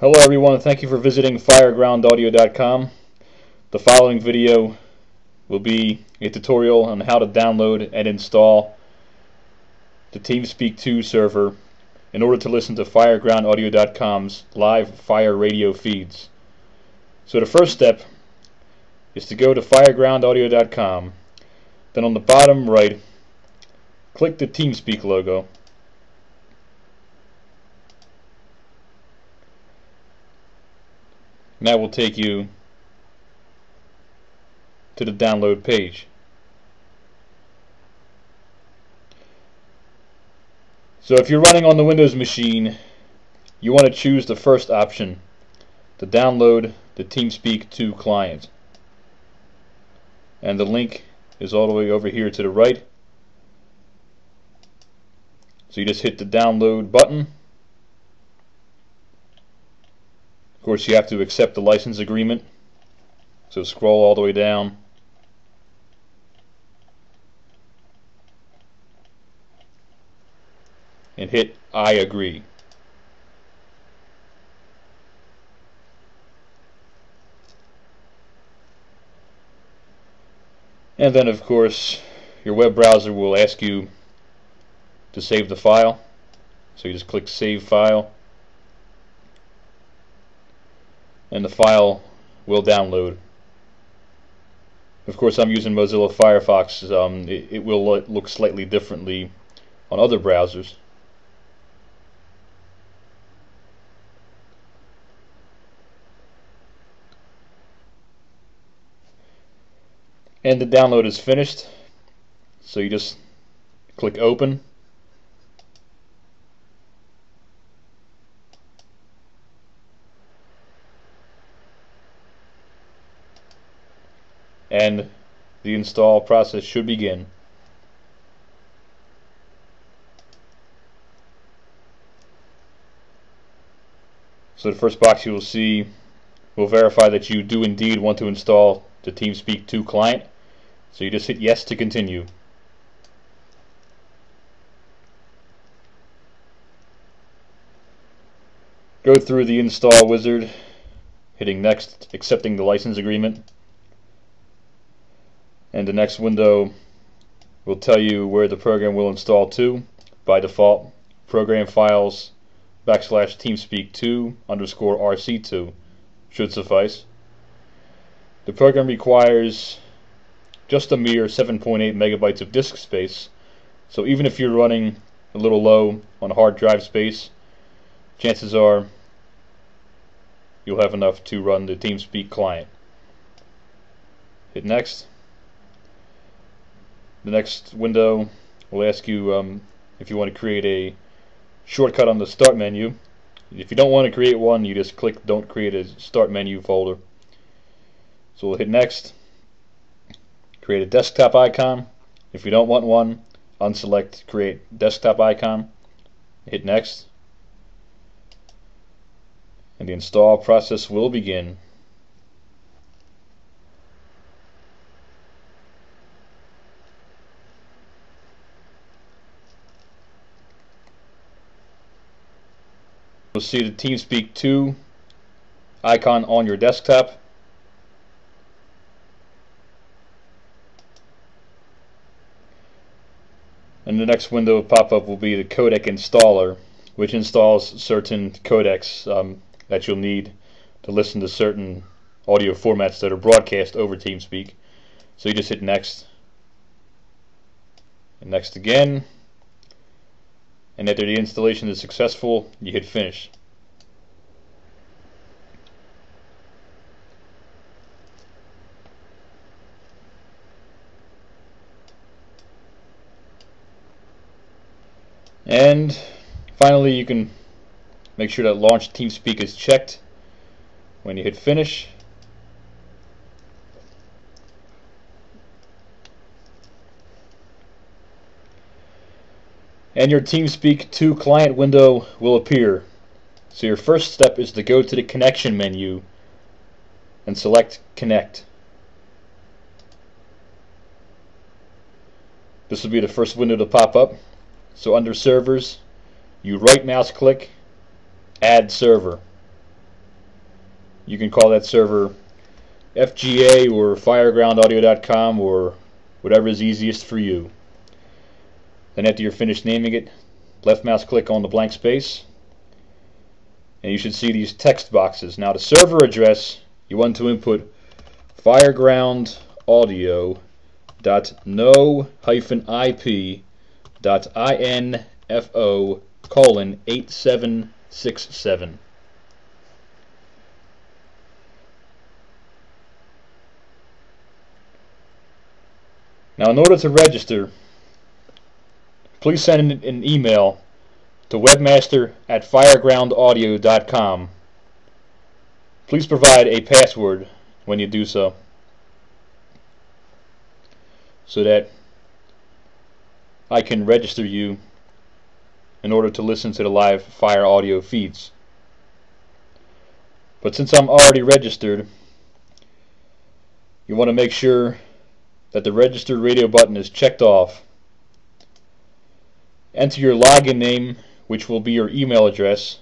Hello everyone, thank you for visiting firegroundaudio.com. The following video will be a tutorial on how to download and install the TeamSpeak 2 server in order to listen to firegroundaudio.com's live fire radio feeds. So the first step is to go to firegroundaudio.com then on the bottom right click the TeamSpeak logo and that will take you to the download page. So if you're running on the Windows machine, you want to choose the first option to download the TeamSpeak 2 client. And the link is all the way over here to the right. So you just hit the download button. Of course, you have to accept the license agreement. So scroll all the way down. And hit I agree. And then, of course, your web browser will ask you to save the file. So you just click Save File. And the file will download. Of course, I'm using Mozilla Firefox. Um, it, it, will look slightly differently on other browsers. And the download is finished. So you just click open. And the install process should begin. So the first box you will see will verify that you do indeed want to install the TeamSpeak 2 client. So you just hit yes to continue. Go through the install wizard, hitting next, accepting the license agreement and the next window will tell you where the program will install to. By default program files backslash teamspeak2 underscore rc2 should suffice. The program requires just a mere 7.8 megabytes of disk space. So even if you're running a little low on hard drive space chances are you'll have enough to run the TeamSpeak client. Hit next the next window will ask you um, if you want to create a shortcut on the start menu. If you don't want to create one, you just click don't create a start menu folder. So we'll hit next, create a desktop icon. If you don't want one, unselect create desktop icon, hit next, and the install process will begin. You'll see the TeamSpeak 2 icon on your desktop. And the next window pop-up will be the codec installer, which installs certain codecs um, that you'll need to listen to certain audio formats that are broadcast over TeamSpeak. So you just hit next, and next again, and after the installation is successful you hit finish. And finally you can make sure that launch TeamSpeak is checked when you hit finish and your TeamSpeak 2 client window will appear. So your first step is to go to the connection menu and select connect. This will be the first window to pop up. So under servers, you right mouse click, add server. you can call that server FGA or firegroundaudio.com or whatever is easiest for you. Then after you're finished naming it, left mouse click on the blank space and you should see these text boxes. Now the server address, you want to input fireground-audio.no-ip.info colon 8767. Now in order to register, please send an email to webmaster at firegroundaudio.com. Please provide a password when you do so so that I can register you in order to listen to the live fire audio feeds. But since I'm already registered, you want to make sure that the registered radio button is checked off. Enter your login name which will be your email address,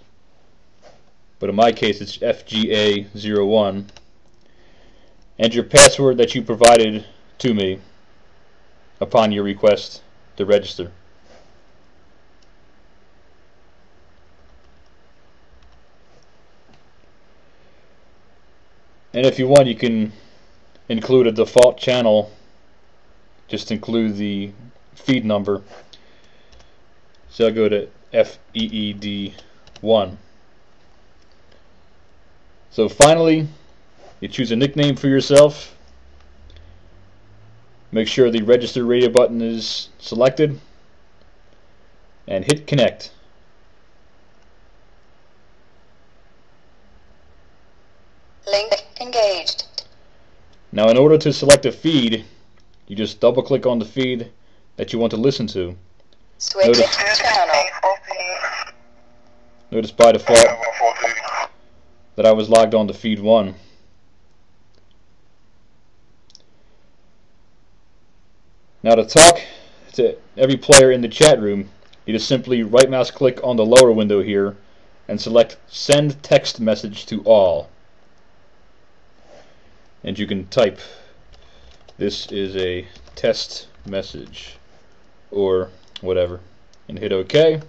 but in my case it's FGA01, and your password that you provided to me upon your request to register. And if you want, you can include a default channel, just include the feed number. So I'll go to FEED1. So finally, you choose a nickname for yourself. Make sure the register radio button is selected and hit connect. Link engaged. Now in order to select a feed, you just double click on the feed that you want to listen to. Switch Notice- channel. Notice by default that I was logged on to feed 1. Now to talk to every player in the chat room, you just simply right mouse click on the lower window here and select send text message to all. And you can type this is a test message or whatever and hit OK.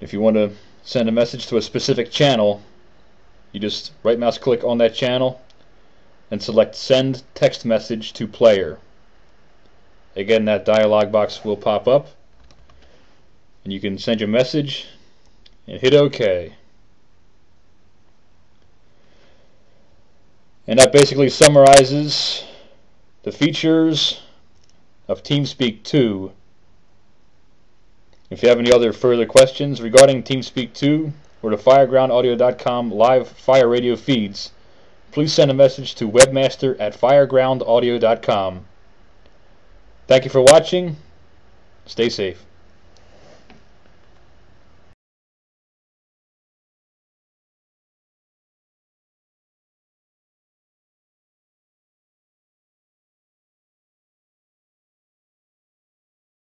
If you want to send a message to a specific channel, you just right mouse click on that channel and select send text message to player. Again, that dialog box will pop up and you can send your message and hit OK. And that basically summarizes the features of TeamSpeak 2. If you have any other further questions regarding TeamSpeak 2 or the FiregroundAudio.com live fire radio feeds, please send a message to webmaster at firegroundaudio.com. Thank you for watching. Stay safe.